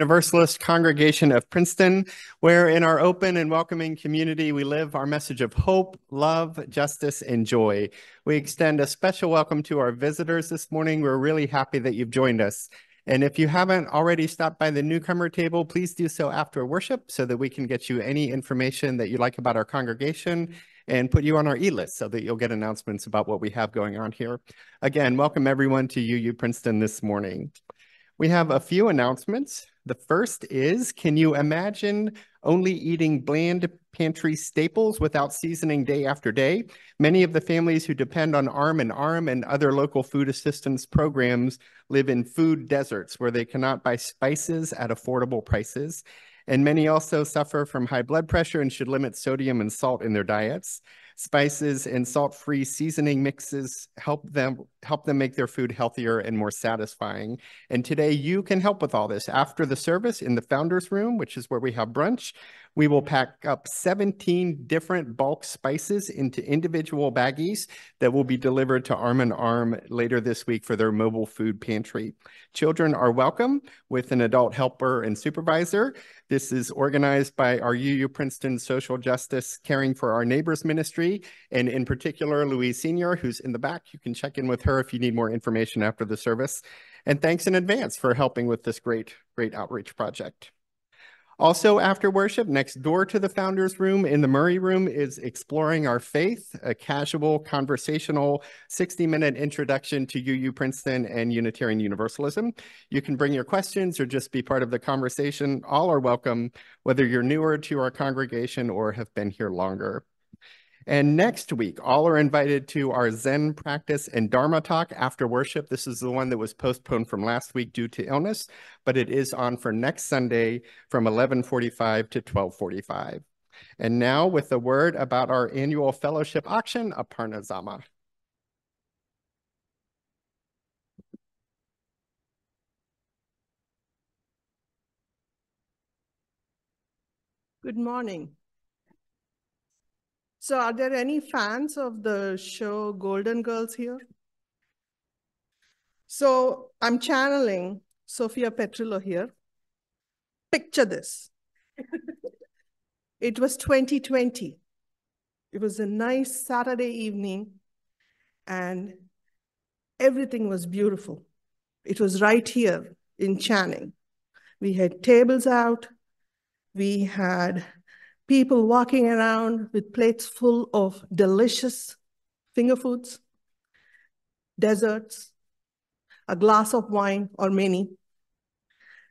Universalist Congregation of Princeton, where in our open and welcoming community we live our message of hope, love, justice, and joy. We extend a special welcome to our visitors this morning. We're really happy that you've joined us. And if you haven't already stopped by the newcomer table, please do so after worship so that we can get you any information that you like about our congregation and put you on our e-list so that you'll get announcements about what we have going on here. Again, welcome everyone to UU Princeton this morning. We have a few announcements. The first is, can you imagine only eating bland pantry staples without seasoning day after day? Many of the families who depend on Arm In Arm and other local food assistance programs live in food deserts where they cannot buy spices at affordable prices. And many also suffer from high blood pressure and should limit sodium and salt in their diets. Spices and salt-free seasoning mixes help them help them make their food healthier and more satisfying. And today you can help with all this. After the service in the founders room, which is where we have brunch, we will pack up 17 different bulk spices into individual baggies that will be delivered to Arm Arm later this week for their mobile food pantry. Children are welcome with an adult helper and supervisor. This is organized by our UU Princeton Social Justice Caring for Our Neighbors Ministry, and in particular, Louise Senior, who's in the back. You can check in with her if you need more information after the service. And thanks in advance for helping with this great, great outreach project. Also, after worship, next door to the Founders Room in the Murray Room is Exploring Our Faith, a casual, conversational 60 minute introduction to UU Princeton and Unitarian Universalism. You can bring your questions or just be part of the conversation. All are welcome, whether you're newer to our congregation or have been here longer. And next week, all are invited to our Zen practice and Dharma talk after worship. This is the one that was postponed from last week due to illness, but it is on for next Sunday from 1145 to 1245. And now with a word about our annual fellowship auction, Aparna Zama. Good morning. So are there any fans of the show Golden Girls here? So I'm channeling Sophia Petrillo here. Picture this. it was 2020. It was a nice Saturday evening and everything was beautiful. It was right here in Channing. We had tables out. We had people walking around with plates full of delicious finger foods, desserts, a glass of wine or many,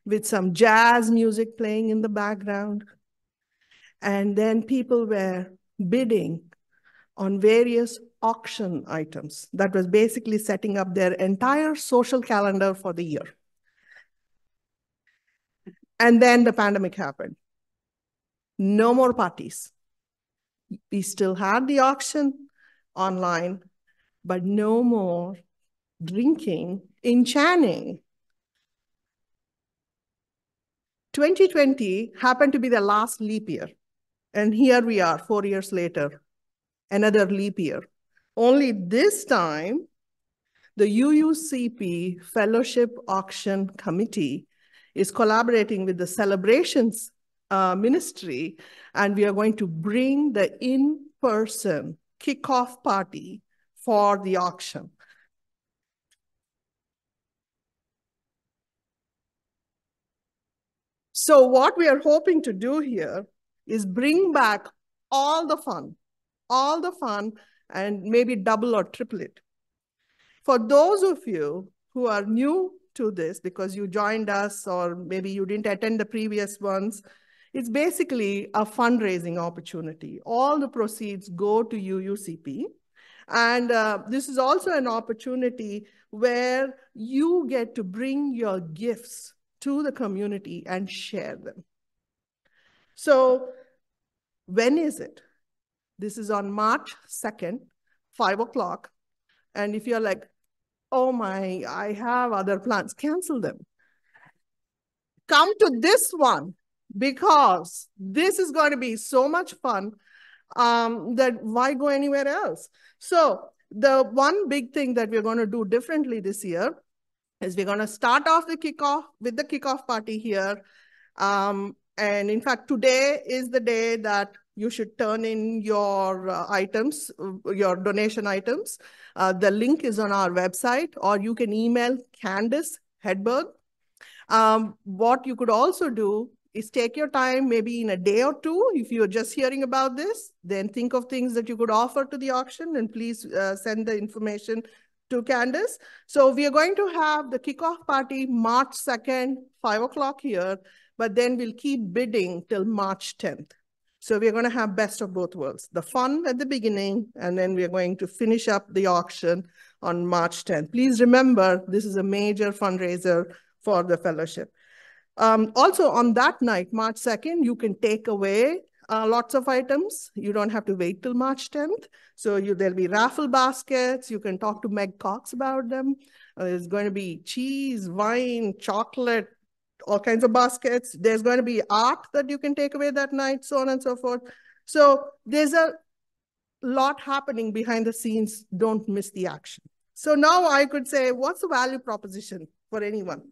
with some jazz music playing in the background. And then people were bidding on various auction items. That was basically setting up their entire social calendar for the year. And then the pandemic happened no more parties. We still had the auction online, but no more drinking in Channing. 2020 happened to be the last leap year. And here we are, four years later, another leap year. Only this time, the UUCP Fellowship Auction Committee is collaborating with the Celebrations uh, ministry, and we are going to bring the in-person kickoff party for the auction. So what we are hoping to do here is bring back all the fun, all the fun, and maybe double or triple it. For those of you who are new to this because you joined us or maybe you didn't attend the previous ones, it's basically a fundraising opportunity. All the proceeds go to UUCP. And uh, this is also an opportunity where you get to bring your gifts to the community and share them. So when is it? This is on March 2nd, 5 o'clock. And if you're like, oh my, I have other plans, cancel them. Come to this one because this is going to be so much fun um, that why go anywhere else? So the one big thing that we're going to do differently this year is we're going to start off the kickoff with the kickoff party here. Um, and in fact, today is the day that you should turn in your uh, items, uh, your donation items. Uh, the link is on our website, or you can email Candice Hedberg. Um, what you could also do is take your time, maybe in a day or two, if you're just hearing about this, then think of things that you could offer to the auction and please uh, send the information to Candice. So we are going to have the kickoff party March 2nd, 5 o'clock here, but then we'll keep bidding till March 10th. So we're going to have best of both worlds, the fun at the beginning, and then we're going to finish up the auction on March 10th. Please remember, this is a major fundraiser for the fellowship. Um, also on that night, March 2nd, you can take away uh, lots of items. You don't have to wait till March 10th. So you, there'll be raffle baskets. You can talk to Meg Cox about them. Uh, there's going to be cheese, wine, chocolate, all kinds of baskets. There's going to be art that you can take away that night, so on and so forth. So there's a lot happening behind the scenes. Don't miss the action. So now I could say, what's the value proposition for anyone?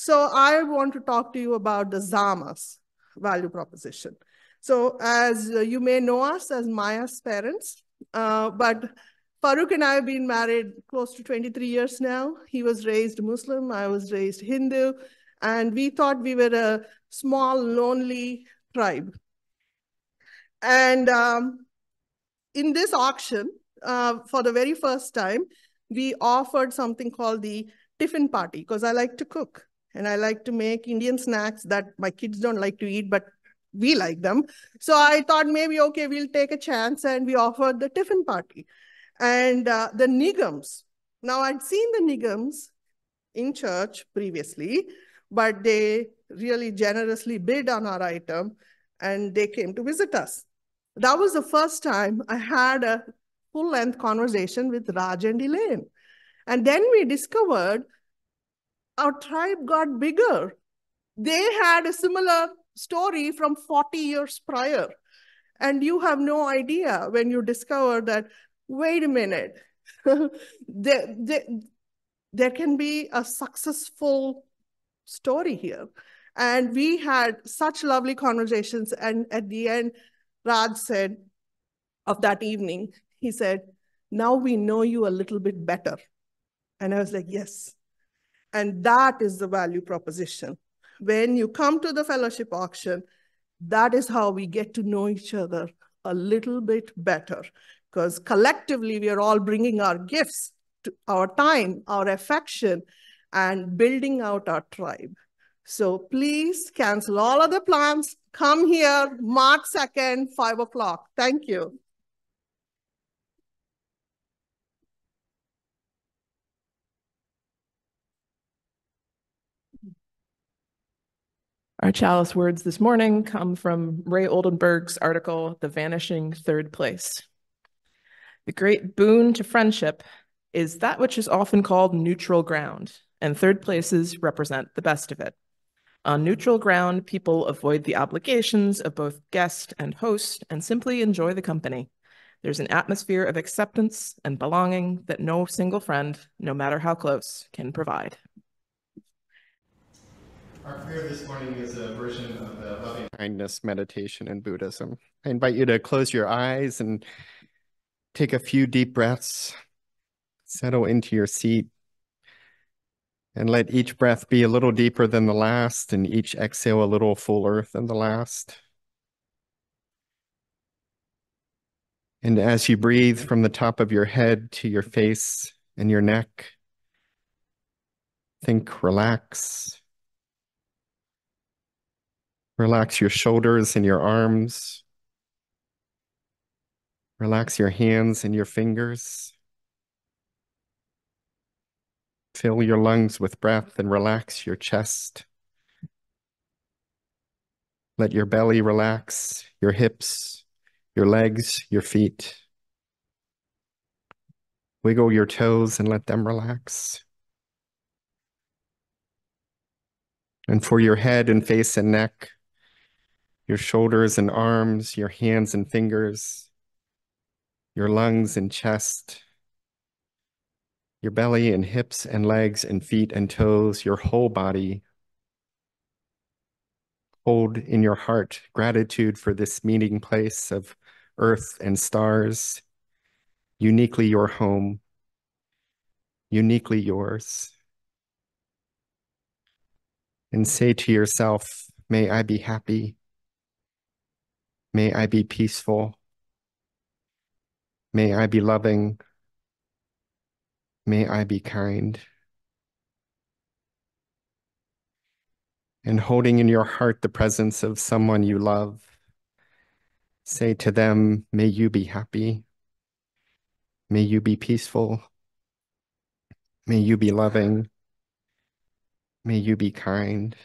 So I want to talk to you about the Zamas value proposition. So as you may know us as Maya's parents, uh, but Farooq and I have been married close to 23 years now. He was raised Muslim, I was raised Hindu. And we thought we were a small, lonely tribe. And um, in this auction, uh, for the very first time, we offered something called the tiffin party because I like to cook and I like to make Indian snacks that my kids don't like to eat, but we like them. So I thought maybe, okay, we'll take a chance and we offered the tiffin party. And uh, the Nigams, now I'd seen the Nigams in church previously, but they really generously bid on our item and they came to visit us. That was the first time I had a full length conversation with Raj and Elaine. And then we discovered our tribe got bigger. They had a similar story from 40 years prior. And you have no idea when you discover that, wait a minute, there, there, there can be a successful story here. And we had such lovely conversations. And at the end, Raj said of that evening, he said, now we know you a little bit better. And I was like, yes. And that is the value proposition. When you come to the fellowship auction, that is how we get to know each other a little bit better because collectively we are all bringing our gifts, our time, our affection, and building out our tribe. So please cancel all other plans. Come here March 2nd, 5 o'clock. Thank you. Our chalice words this morning come from Ray Oldenburg's article, The Vanishing Third Place. The great boon to friendship is that which is often called neutral ground, and third places represent the best of it. On neutral ground, people avoid the obligations of both guest and host and simply enjoy the company. There's an atmosphere of acceptance and belonging that no single friend, no matter how close, can provide. Our prayer this morning is a version of the loving kindness meditation in Buddhism. I invite you to close your eyes and take a few deep breaths, settle into your seat, and let each breath be a little deeper than the last, and each exhale a little fuller than the last. And as you breathe from the top of your head to your face and your neck, think relax. Relax your shoulders and your arms. Relax your hands and your fingers. Fill your lungs with breath and relax your chest. Let your belly relax, your hips, your legs, your feet. Wiggle your toes and let them relax. And for your head and face and neck, your shoulders and arms, your hands and fingers, your lungs and chest, your belly and hips and legs and feet and toes, your whole body. Hold in your heart gratitude for this meeting place of earth and stars, uniquely your home, uniquely yours. And say to yourself, may I be happy. May I be peaceful. May I be loving. May I be kind. And holding in your heart the presence of someone you love, say to them, may you be happy. May you be peaceful. May you be loving. May you be kind.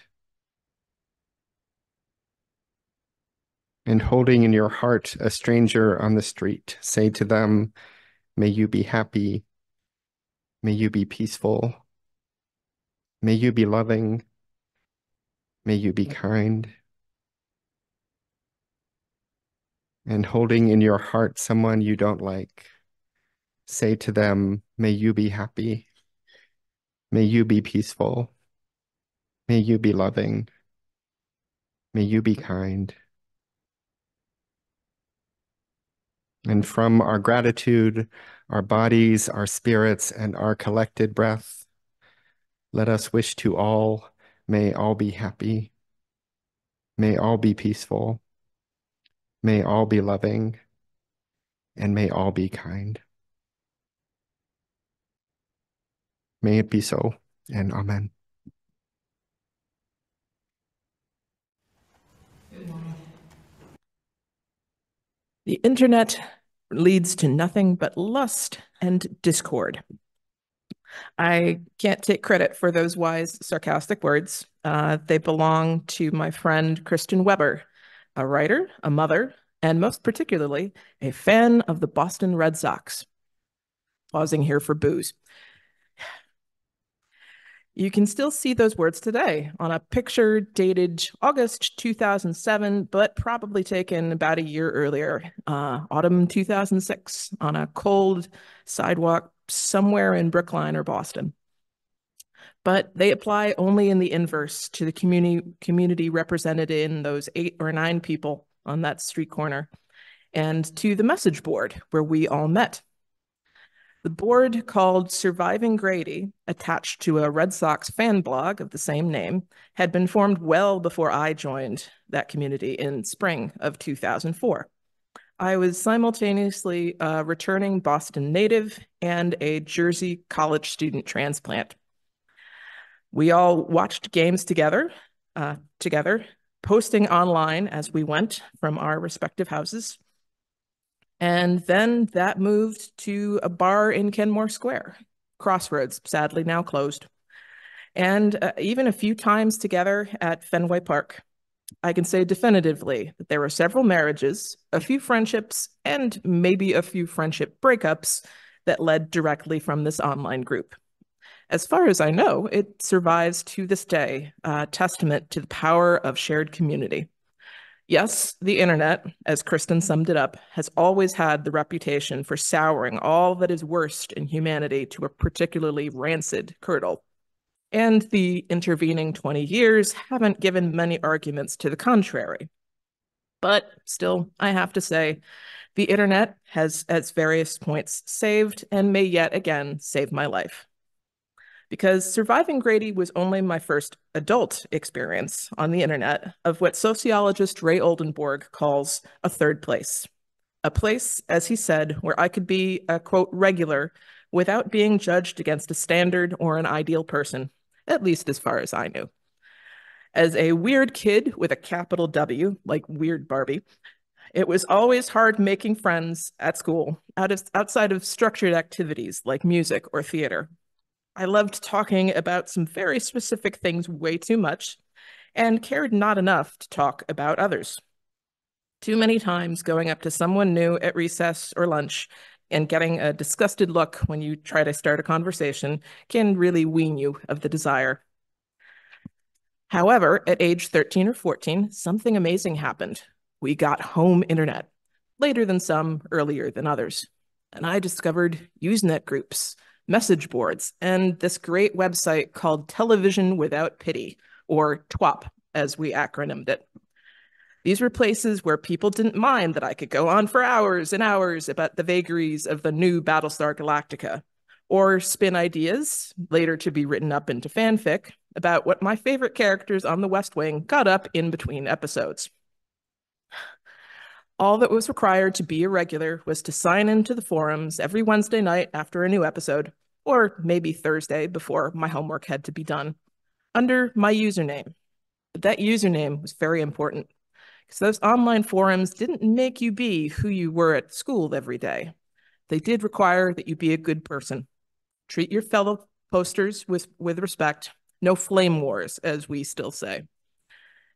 And holding in your heart a stranger on the street, say to them, may you be happy. May you be peaceful. May you be loving. May you be kind. And holding in your heart someone you don't like, say to them, may you be happy. May you be peaceful. May you be loving. May you be kind. And from our gratitude, our bodies, our spirits, and our collected breath, let us wish to all, may all be happy. May all be peaceful. May all be loving. And may all be kind. May it be so, and amen. The internet leads to nothing but lust and discord. I can't take credit for those wise, sarcastic words. Uh, they belong to my friend Kristen Weber, a writer, a mother, and most particularly, a fan of the Boston Red Sox. Pausing here for boos. You can still see those words today on a picture dated August 2007, but probably taken about a year earlier, uh, autumn 2006, on a cold sidewalk somewhere in Brookline or Boston. But they apply only in the inverse to the community, community represented in those eight or nine people on that street corner and to the message board where we all met. The board called Surviving Grady, attached to a Red Sox fan blog of the same name, had been formed well before I joined that community in spring of 2004. I was simultaneously a returning Boston native and a Jersey college student transplant. We all watched games together, uh, together, posting online as we went from our respective houses. And then that moved to a bar in Kenmore Square, Crossroads, sadly now closed. And uh, even a few times together at Fenway Park. I can say definitively that there were several marriages, a few friendships, and maybe a few friendship breakups that led directly from this online group. As far as I know, it survives to this day, a testament to the power of shared community. Yes, the internet, as Kristen summed it up, has always had the reputation for souring all that is worst in humanity to a particularly rancid curdle. And the intervening 20 years haven't given many arguments to the contrary. But still, I have to say, the internet has, at various points, saved and may yet again save my life because surviving Grady was only my first adult experience on the internet of what sociologist Ray Oldenburg calls a third place. A place, as he said, where I could be a quote regular without being judged against a standard or an ideal person, at least as far as I knew. As a weird kid with a capital W, like Weird Barbie, it was always hard making friends at school out of, outside of structured activities like music or theater. I loved talking about some very specific things way too much and cared not enough to talk about others. Too many times going up to someone new at recess or lunch and getting a disgusted look when you try to start a conversation can really wean you of the desire. However, at age 13 or 14, something amazing happened. We got home internet, later than some, earlier than others. And I discovered Usenet groups, message boards, and this great website called Television Without Pity, or TWoP, as we acronymed it. These were places where people didn't mind that I could go on for hours and hours about the vagaries of the new Battlestar Galactica, or spin ideas, later to be written up into fanfic, about what my favorite characters on The West Wing got up in between episodes. All that was required to be a regular was to sign into the forums every Wednesday night after a new episode, or maybe Thursday before my homework had to be done, under my username. But that username was very important because those online forums didn't make you be who you were at school every day. They did require that you be a good person. Treat your fellow posters with, with respect. No flame wars, as we still say.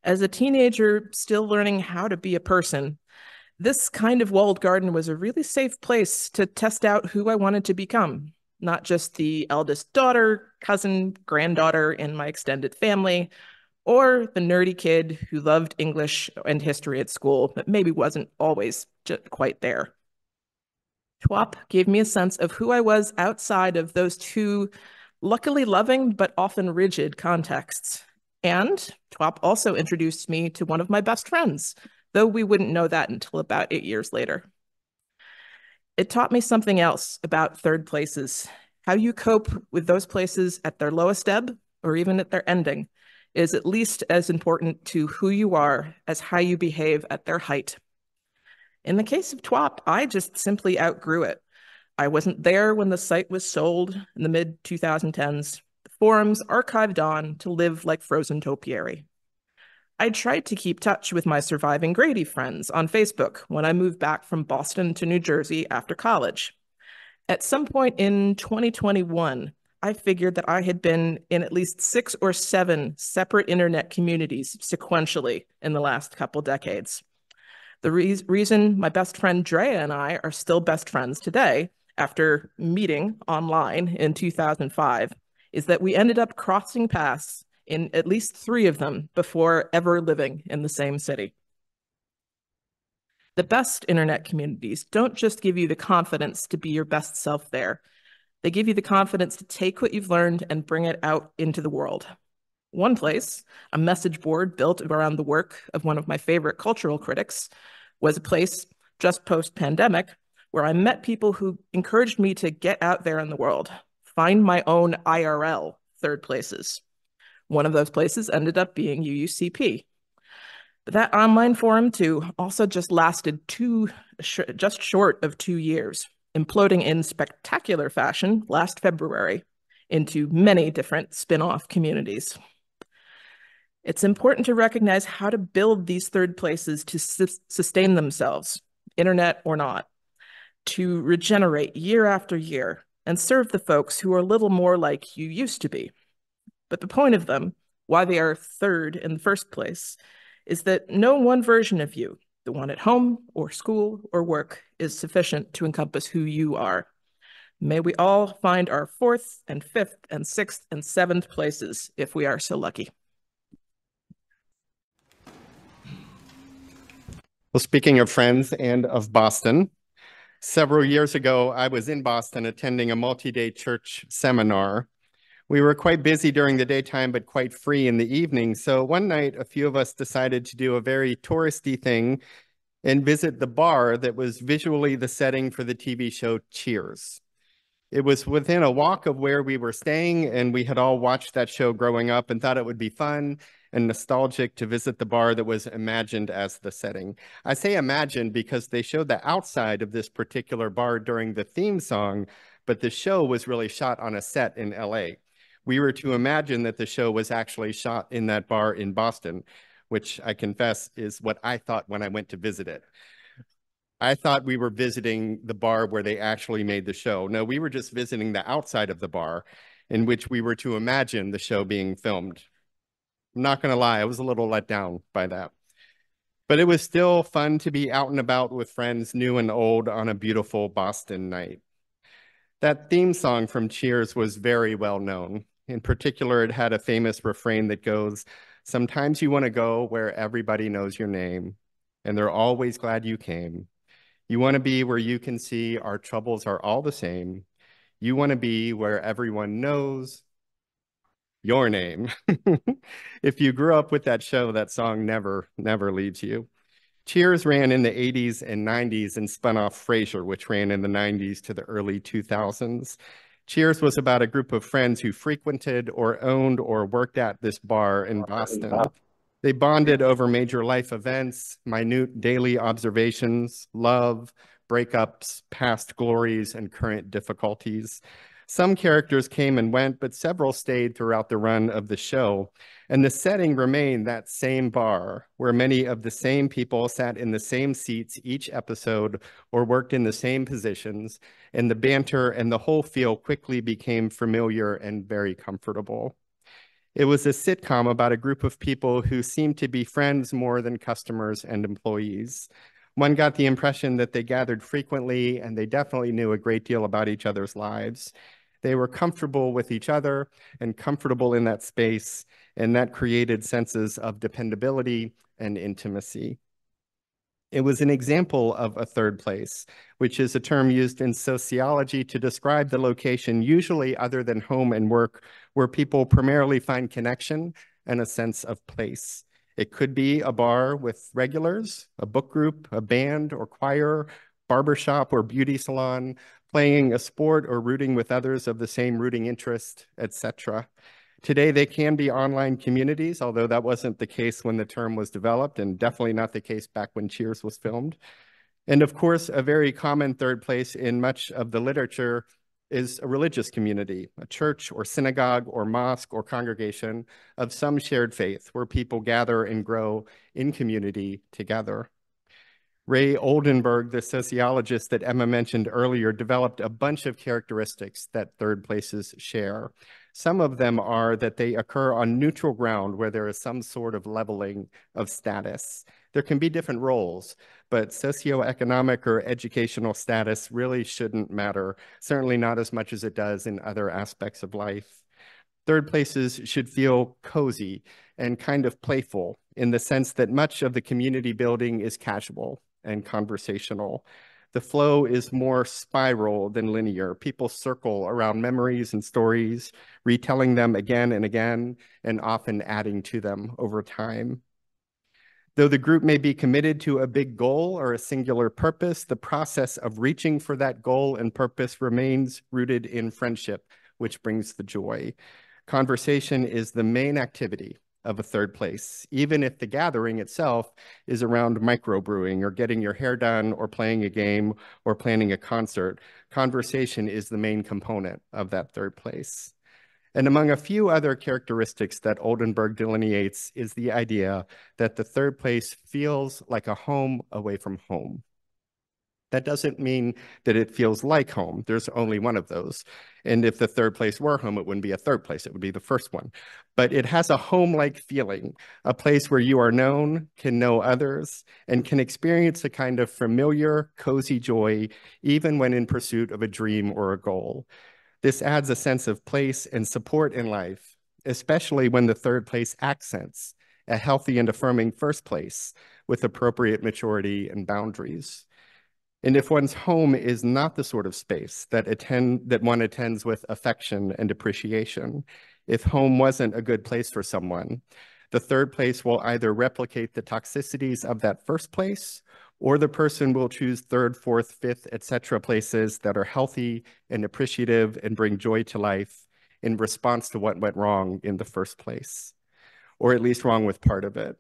As a teenager still learning how to be a person, this kind of walled garden was a really safe place to test out who I wanted to become, not just the eldest daughter, cousin, granddaughter in my extended family, or the nerdy kid who loved English and history at school, but maybe wasn't always quite there. TWoP gave me a sense of who I was outside of those two luckily loving but often rigid contexts. And TWoP also introduced me to one of my best friends, though we wouldn't know that until about eight years later. It taught me something else about third places. How you cope with those places at their lowest ebb or even at their ending is at least as important to who you are as how you behave at their height. In the case of TWoP, I just simply outgrew it. I wasn't there when the site was sold in the mid 2010s. The forums archived on to live like frozen topiary. I tried to keep touch with my surviving Grady friends on Facebook when I moved back from Boston to New Jersey after college. At some point in 2021, I figured that I had been in at least six or seven separate internet communities sequentially in the last couple decades. The re reason my best friend Drea and I are still best friends today, after meeting online in 2005, is that we ended up crossing paths in at least three of them before ever living in the same city. The best internet communities don't just give you the confidence to be your best self there. They give you the confidence to take what you've learned and bring it out into the world. One place, a message board built around the work of one of my favorite cultural critics, was a place just post pandemic where I met people who encouraged me to get out there in the world, find my own IRL third places. One of those places ended up being UUCP. But that online forum, too, also just lasted two, sh just short of two years, imploding in spectacular fashion last February into many different spin off communities. It's important to recognize how to build these third places to su sustain themselves, internet or not, to regenerate year after year and serve the folks who are a little more like you used to be. But the point of them, why they are third in the first place, is that no one version of you, the one at home or school or work, is sufficient to encompass who you are. May we all find our fourth and fifth and sixth and seventh places if we are so lucky. Well, speaking of friends and of Boston, several years ago, I was in Boston attending a multi day church seminar we were quite busy during the daytime, but quite free in the evening. So one night, a few of us decided to do a very touristy thing and visit the bar that was visually the setting for the TV show Cheers. It was within a walk of where we were staying, and we had all watched that show growing up and thought it would be fun and nostalgic to visit the bar that was imagined as the setting. I say imagined because they showed the outside of this particular bar during the theme song, but the show was really shot on a set in LA we were to imagine that the show was actually shot in that bar in Boston, which I confess is what I thought when I went to visit it. I thought we were visiting the bar where they actually made the show. No, we were just visiting the outside of the bar in which we were to imagine the show being filmed. I'm not going to lie, I was a little let down by that. But it was still fun to be out and about with friends new and old on a beautiful Boston night. That theme song from Cheers was very well known. In particular, it had a famous refrain that goes, Sometimes you want to go where everybody knows your name, and they're always glad you came. You want to be where you can see our troubles are all the same. You want to be where everyone knows your name. if you grew up with that show, that song never, never leaves you. Cheers ran in the 80s and 90s and spun off Frasier, which ran in the 90s to the early 2000s. Cheers was about a group of friends who frequented or owned or worked at this bar in Boston. They bonded over major life events, minute daily observations, love, breakups, past glories, and current difficulties. Some characters came and went, but several stayed throughout the run of the show. And the setting remained that same bar where many of the same people sat in the same seats each episode or worked in the same positions. And the banter and the whole feel quickly became familiar and very comfortable. It was a sitcom about a group of people who seemed to be friends more than customers and employees. One got the impression that they gathered frequently and they definitely knew a great deal about each other's lives. They were comfortable with each other and comfortable in that space, and that created senses of dependability and intimacy. It was an example of a third place, which is a term used in sociology to describe the location, usually other than home and work, where people primarily find connection and a sense of place. It could be a bar with regulars, a book group, a band or choir, barbershop or beauty salon, playing a sport or rooting with others of the same rooting interest, etc. Today, they can be online communities, although that wasn't the case when the term was developed and definitely not the case back when Cheers was filmed. And of course, a very common third place in much of the literature is a religious community, a church or synagogue or mosque or congregation of some shared faith where people gather and grow in community together. Ray Oldenburg, the sociologist that Emma mentioned earlier, developed a bunch of characteristics that third places share. Some of them are that they occur on neutral ground where there is some sort of leveling of status. There can be different roles, but socioeconomic or educational status really shouldn't matter, certainly not as much as it does in other aspects of life. Third places should feel cozy and kind of playful in the sense that much of the community building is casual and conversational. The flow is more spiral than linear. People circle around memories and stories, retelling them again and again, and often adding to them over time. Though the group may be committed to a big goal or a singular purpose, the process of reaching for that goal and purpose remains rooted in friendship, which brings the joy. Conversation is the main activity of a third place, even if the gathering itself is around microbrewing or getting your hair done or playing a game or planning a concert. Conversation is the main component of that third place. And among a few other characteristics that Oldenburg delineates is the idea that the third place feels like a home away from home. That doesn't mean that it feels like home. There's only one of those. And if the third place were home, it wouldn't be a third place, it would be the first one. But it has a home like feeling, a place where you are known, can know others, and can experience a kind of familiar, cozy joy, even when in pursuit of a dream or a goal. This adds a sense of place and support in life, especially when the third place accents a healthy and affirming first place with appropriate maturity and boundaries. And if one's home is not the sort of space that attend that one attends with affection and appreciation, if home wasn't a good place for someone, the third place will either replicate the toxicities of that first place, or the person will choose third, fourth, fifth, etc. places that are healthy and appreciative and bring joy to life in response to what went wrong in the first place, or at least wrong with part of it.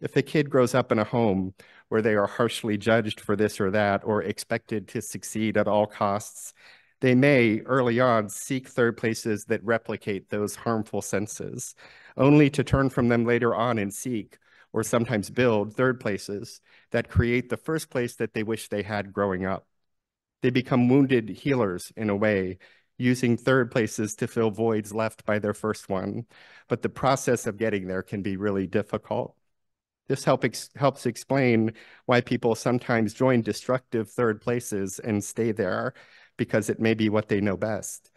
If a kid grows up in a home where they are harshly judged for this or that or expected to succeed at all costs, they may early on seek third places that replicate those harmful senses, only to turn from them later on and seek or sometimes build third places that create the first place that they wish they had growing up. They become wounded healers in a way, using third places to fill voids left by their first one. But the process of getting there can be really difficult. This help ex helps explain why people sometimes join destructive third places and stay there because it may be what they know best.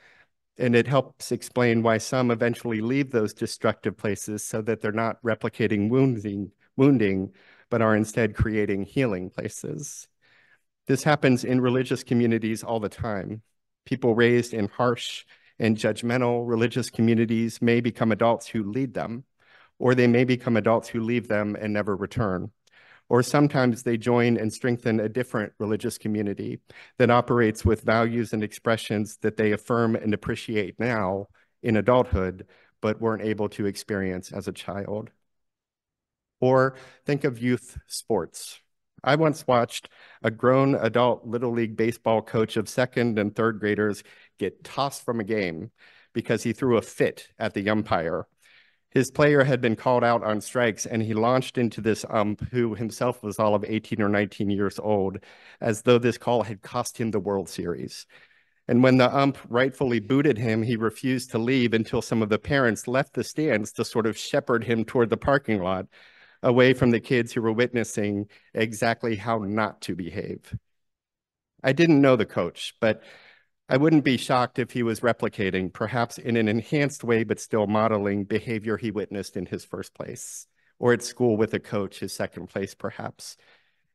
And it helps explain why some eventually leave those destructive places so that they're not replicating wounding, wounding, but are instead creating healing places. This happens in religious communities all the time. People raised in harsh and judgmental religious communities may become adults who lead them, or they may become adults who leave them and never return. Or sometimes they join and strengthen a different religious community that operates with values and expressions that they affirm and appreciate now in adulthood, but weren't able to experience as a child. Or think of youth sports. I once watched a grown adult Little League baseball coach of second and third graders get tossed from a game because he threw a fit at the umpire. His player had been called out on strikes, and he launched into this ump, who himself was all of 18 or 19 years old, as though this call had cost him the World Series. And when the ump rightfully booted him, he refused to leave until some of the parents left the stands to sort of shepherd him toward the parking lot, away from the kids who were witnessing exactly how not to behave. I didn't know the coach, but I wouldn't be shocked if he was replicating, perhaps in an enhanced way, but still modeling behavior he witnessed in his first place, or at school with a coach, his second place, perhaps.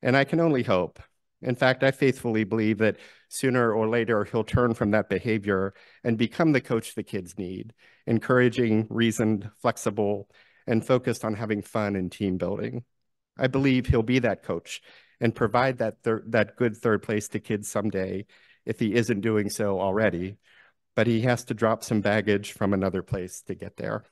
And I can only hope. In fact, I faithfully believe that sooner or later he'll turn from that behavior and become the coach the kids need, encouraging, reasoned, flexible, and focused on having fun and team building. I believe he'll be that coach and provide that, that good third place to kids someday if he isn't doing so already, but he has to drop some baggage from another place to get there.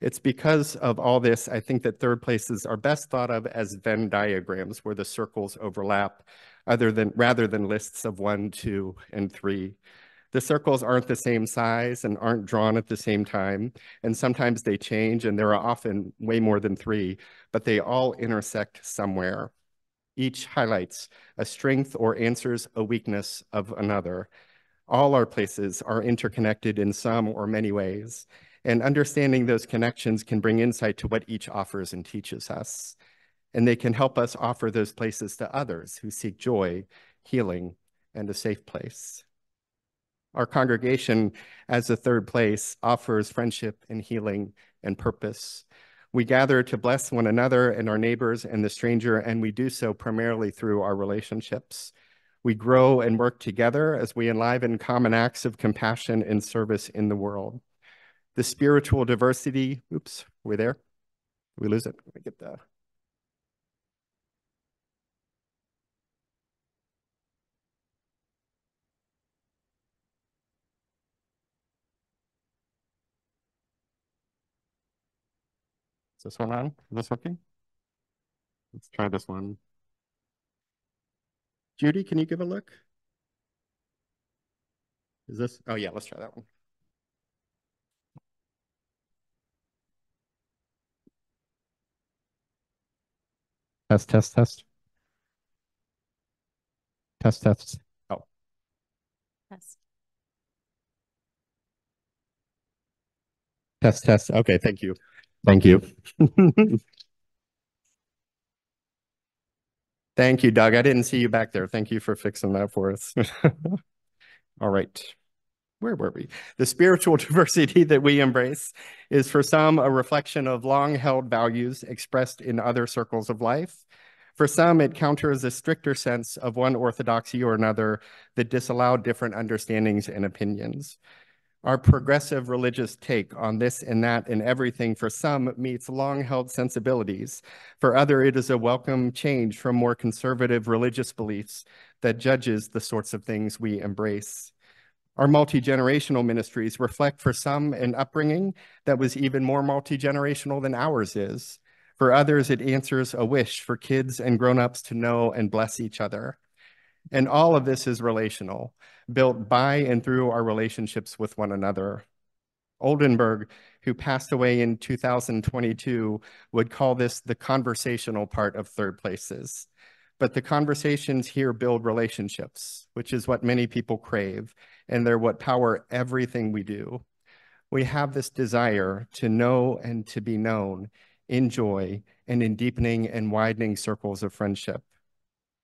It's because of all this, I think that third places are best thought of as Venn diagrams where the circles overlap other than, rather than lists of one, two, and three. The circles aren't the same size and aren't drawn at the same time, and sometimes they change, and there are often way more than three, but they all intersect somewhere. Each highlights a strength or answers a weakness of another. All our places are interconnected in some or many ways, and understanding those connections can bring insight to what each offers and teaches us. And they can help us offer those places to others who seek joy, healing, and a safe place. Our congregation, as a third place, offers friendship and healing and purpose. We gather to bless one another and our neighbors and the stranger, and we do so primarily through our relationships. We grow and work together as we enliven common acts of compassion and service in the world. The spiritual diversity, oops, we're there? we lose it? Let me get the Is this one on? Is this working? Let's try this one. Judy, can you give a look? Is this? Oh, yeah, let's try that one. Test, test, test. Test, test. Oh. Test. Test, test. Okay, thank you. Thank you. Thank you, Doug. I didn't see you back there. Thank you for fixing that for us. All right. Where were we? The spiritual diversity that we embrace is for some a reflection of long held values expressed in other circles of life. For some, it counters a stricter sense of one orthodoxy or another that disallowed different understandings and opinions. Our progressive religious take on this and that and everything for some meets long-held sensibilities. For other, it is a welcome change from more conservative religious beliefs that judges the sorts of things we embrace. Our multi-generational ministries reflect for some an upbringing that was even more multi-generational than ours is. For others, it answers a wish for kids and grown-ups to know and bless each other. And all of this is relational, built by and through our relationships with one another. Oldenburg, who passed away in 2022, would call this the conversational part of third places. But the conversations here build relationships, which is what many people crave, and they're what power everything we do. We have this desire to know and to be known in joy and in deepening and widening circles of friendship.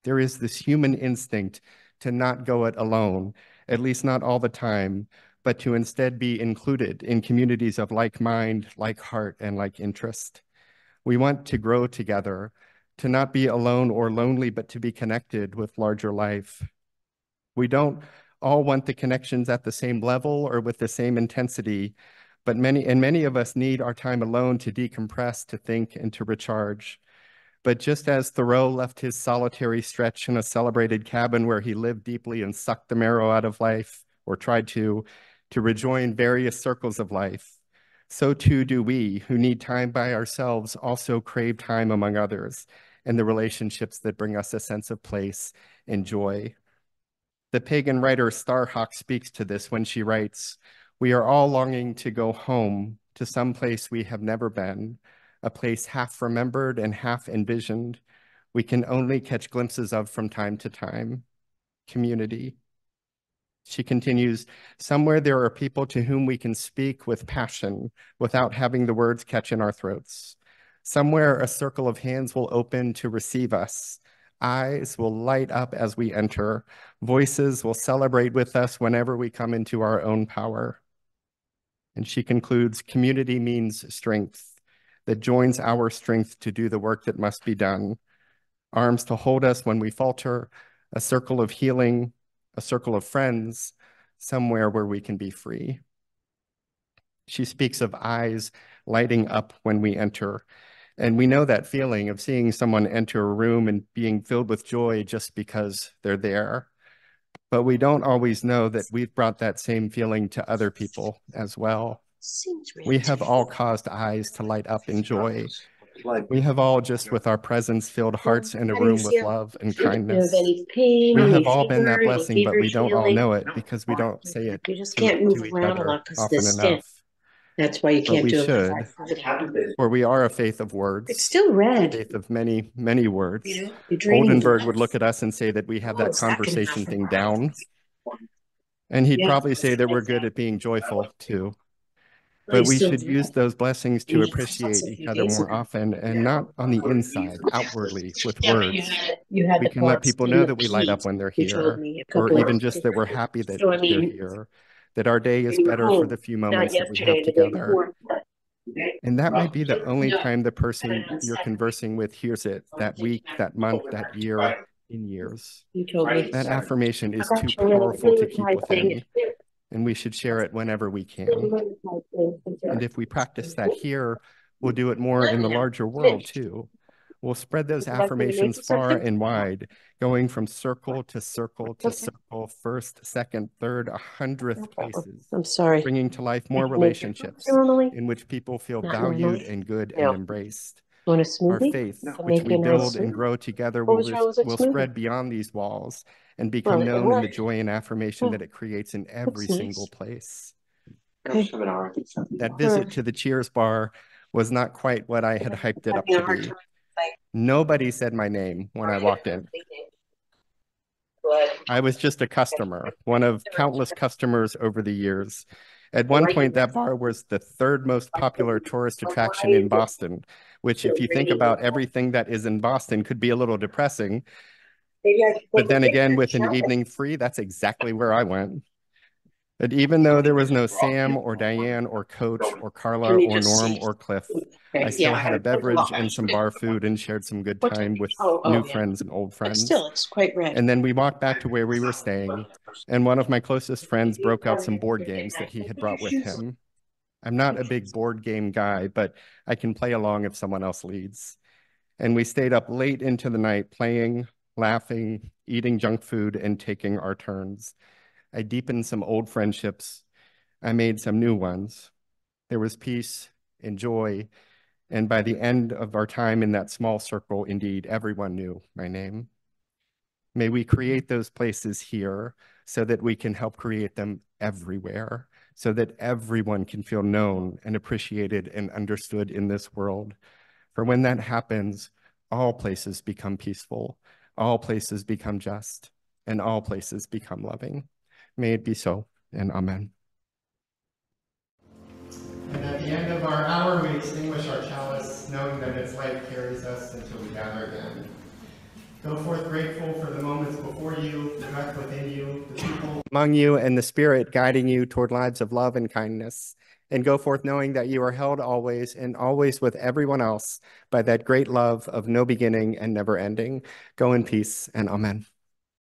There is this human instinct to not go it alone, at least not all the time, but to instead be included in communities of like mind, like heart, and like interest. We want to grow together, to not be alone or lonely, but to be connected with larger life. We don't All want the connections at the same level or with the same intensity, but many and many of us need our time alone to decompress, to think, and to recharge. But just as Thoreau left his solitary stretch in a celebrated cabin where he lived deeply and sucked the marrow out of life, or tried to, to rejoin various circles of life, so too do we, who need time by ourselves, also crave time among others and the relationships that bring us a sense of place and joy. The pagan writer Starhawk speaks to this when she writes, We are all longing to go home to some place we have never been, a place half remembered and half envisioned, we can only catch glimpses of from time to time. Community. She continues, somewhere there are people to whom we can speak with passion without having the words catch in our throats. Somewhere a circle of hands will open to receive us. Eyes will light up as we enter. Voices will celebrate with us whenever we come into our own power. And she concludes, community means strength that joins our strength to do the work that must be done. Arms to hold us when we falter, a circle of healing, a circle of friends, somewhere where we can be free. She speaks of eyes lighting up when we enter. And we know that feeling of seeing someone enter a room and being filled with joy just because they're there. But we don't always know that we've brought that same feeling to other people as well. We have all caused eyes to light up in joy. We have all just with our presence filled hearts in a room with love and kindness. We have all been that blessing, but we don't all know it because we don't say it. You just can't move around a lot because the skin. That's why you can't we do should. it. For we are a faith of words, It's still red. faith of many, many words. You know, Oldenburg would look at us and say that we have Oh, that it's not gonna conversation happen. thing down. And he'd Yeah. probably say that we're good at being joyful too. But we should use those blessings to appreciate each other more often and not on the inside, outwardly with Yeah, but you words. had it- You had We can let people know that we light up when they're here, or even just that we're happy that they're here, that our day is better for the few moments that we have together. And that might be the only time the person you're conversing with hears it, that week, that month, that year, in years. You told me. That affirmation is too powerful to keep within, and we should share it whenever we can. And if we practice that here, we'll do it more in the larger world too. We'll spread those Would you like me to make affirmations far and wide, going from circle to circle to circle, first, second, third, a hundredth places, I'm sorry. bringing to life more I can make it relationships in which people feel valued and good and embraced. Want a Our faith, No. which we a nice build and grow together, will, res- will spread beyond these walls and become Well, known in the joy and affirmation that it creates in every nice. single place. Okay. That visit to the Cheers bar was not quite what I had hyped it up to be. Nobody said my name when I walked in. I was just a customer, one of countless customers over the years. At one point, that bar was the third most popular tourist attraction in Boston, which, if you think about everything that is in Boston, could be a little depressing. maybe I should But then again, with an evening free, that's exactly where I went. But even though there was no Sam or Diane or Coach or Carla or Norm or Cliff, I still had a beverage and some bar food and shared some good time with oh, oh, new friends and old friends. still, it's quite red. And then we walked back to where we were staying, and one of my closest friends broke out some board games that he had brought with him. I'm not a big board game guy, but I can play along if someone else leads. And we stayed up late into the night playing, laughing, eating junk food, and taking our turns. I deepened some old friendships. I made some new ones. There was peace and joy. And by the end of our time in that small circle, indeed, everyone knew my name. May we create those places here so that we can help create them everywhere, so that everyone can feel known and appreciated and understood in this world. For when that happens, all places become peaceful, all places become just, and all places become loving. May it be so, and amen. And at the end of our hour, we extinguish our chalice, knowing that its light carries us until we gather again. Go forth grateful for the moments before you, the breath within you, the people among you, and the Spirit guiding you toward lives of love and kindness. And go forth knowing that you are held always and always with everyone else by that great love of no beginning and never ending. Go in peace and amen.